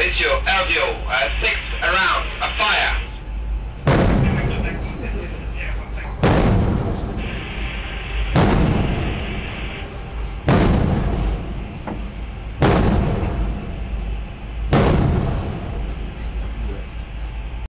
with audio.